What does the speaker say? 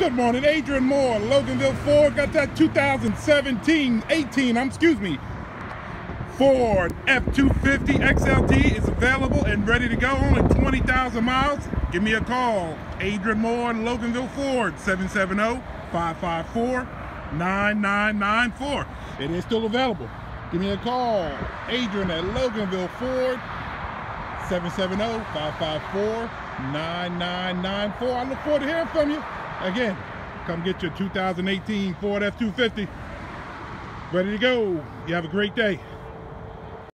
Good morning, Adrien Moore, Loganville Ford. Got that 2017, 18, I'm excuse me, Ford F-250 XLT is available and ready to go. Only 20,000 miles. Give me a call. Adrien Moore, Loganville Ford, 770-554-9994. It is still available. Give me a call. Adrien at Loganville Ford, 770-554-9994. I look forward to hearing from you. Again, come get your 2018 Ford F-250. Ready to go. You have a great day.